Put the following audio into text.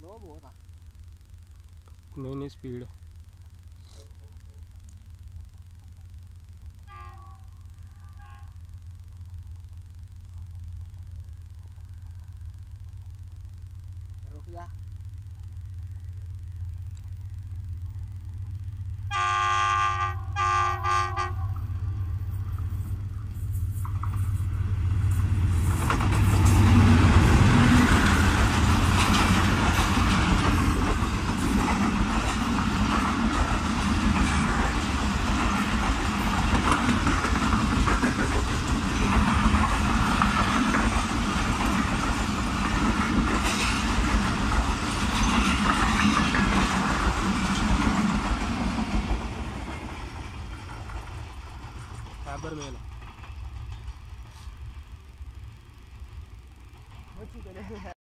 no more no more speed fibre mail है।